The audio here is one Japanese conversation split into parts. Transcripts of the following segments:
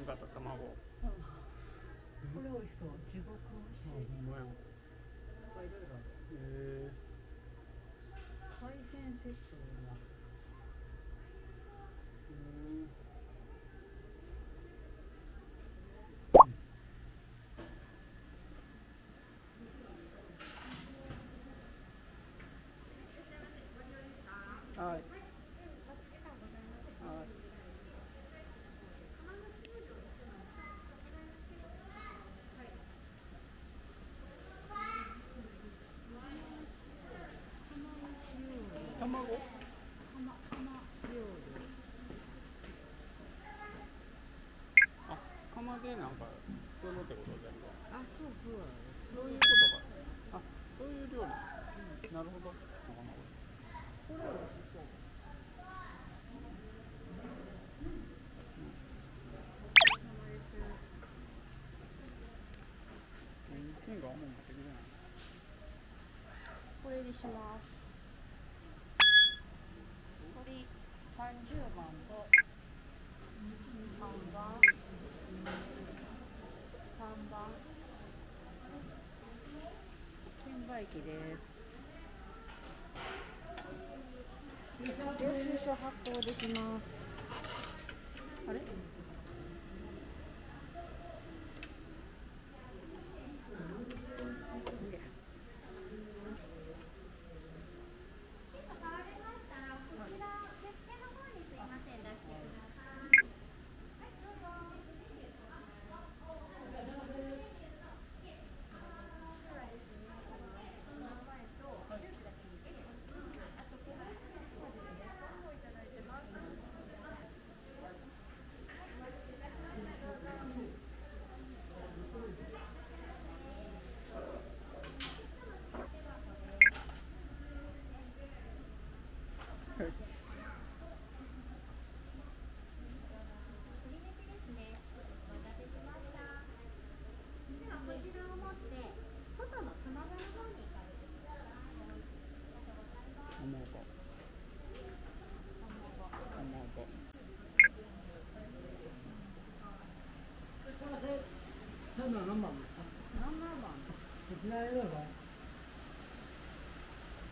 んかった卵これ美味しそう。地獄あ美味しい。ほん。まやんへなんかいろいろある。え海鮮セットが。はいはい卵あ釜でなんかするってこと全部あそうそうそういうことか。あそういう料理、なるほど。これ美味しそう現金があんま持ってきてない。これにします鳥30番と3番3番駅です領収書発行できますあれ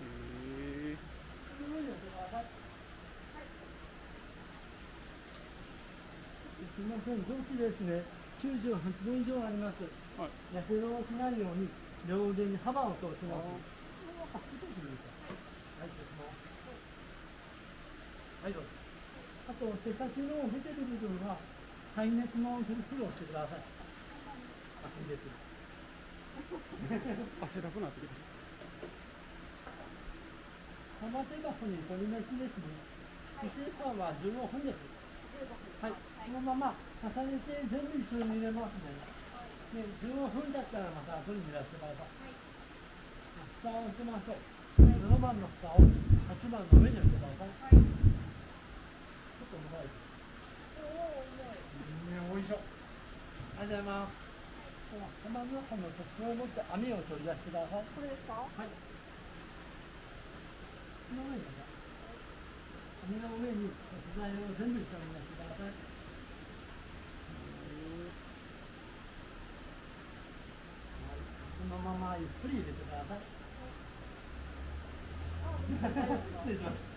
へえすみません、臓器ですね、98度以上あります。はい痩せのしないように、両腕に幅を通します。はい、どうぞ。はい、どうぞ。あと、手先の出てる部分は、耐熱のフルフルをしてください。熱いです。汗だくなってきた玉手箱に取り飯ですね。不正感は15分です。はい、このまま重ねて全部一緒に入れますね。で、15分経ったらまた取りに出してください。蓋を開けましょう。7番の蓋を8番の上に置いてください。ちょっと重いです。うん、おいしょ。ありがとうございます。では、玉の中の特徴を持って網を取り出してください。これですかはい。この上にね、網の上に食材を全部一緒に出してください。このままゆっくり入れてください。失礼しました。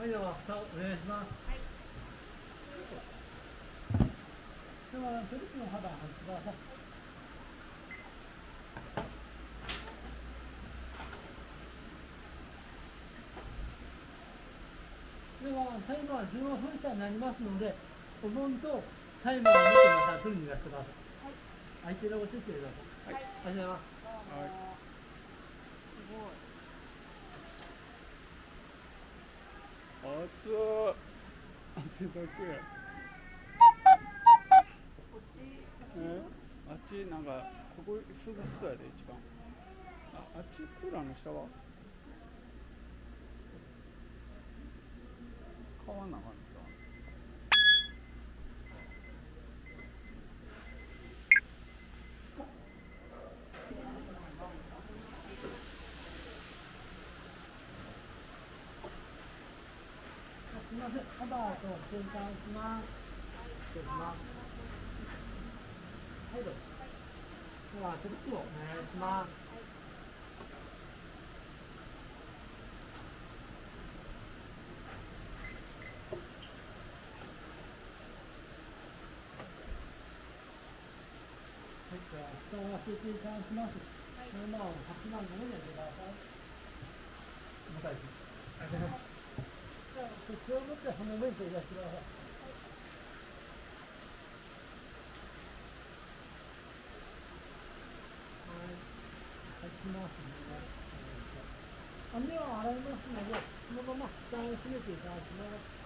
はい、では、蓋をお願いします。は、トリックの肌を外してください。では、タイマーは15分下になりますので、お盆とタイマーを見てまた取りに出してください。はい相手で押してください。はい、ありがとうございます。はい熱っ汗だくえあっちなんかここ涼しそうやで一番。ああっちクーラーの下は？変わんなかった。すみません、カバーと先端します。はい、どうぞ。では、トリックをお願いします。はい、では、蓋を開けていただきます。7番を8番の上に置いてください。重たいです。じゃあ、こちを持ってこの上に取り出してください。はい。はい、しますね。網を洗いますので、そのまま蓋を閉めていただきます。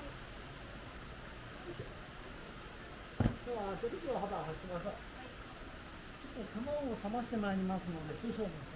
では、手袋を肌を外しましょう。ちょっと卵を冷ましてまいりますので、少々お待ち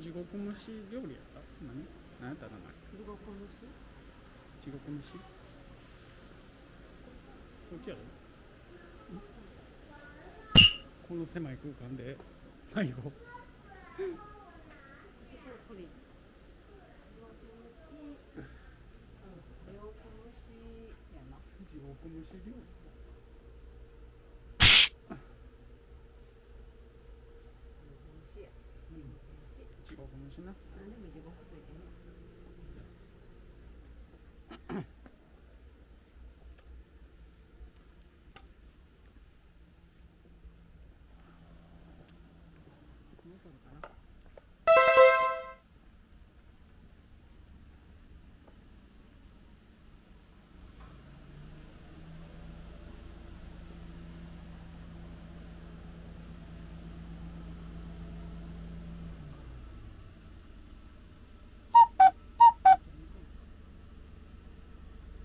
地獄蒸し料理やった何何やった名前？地獄蒸し地獄蒸しこっちやろ？この狭い空間で迷子。地獄蒸し料理うん地獄蒸しなもう一個あるかな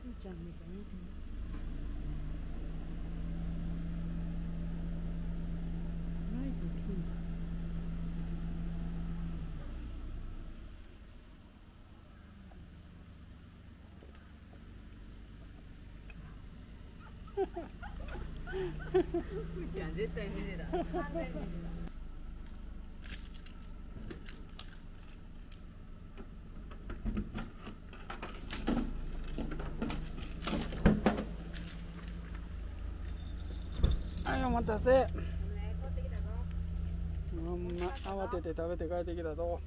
みー ちゃんみーちゃんみーちゃんライトついたじゃん絶対寝てた。完全に寝てはいお待たせほんま慌てて食べて帰ってきたぞ。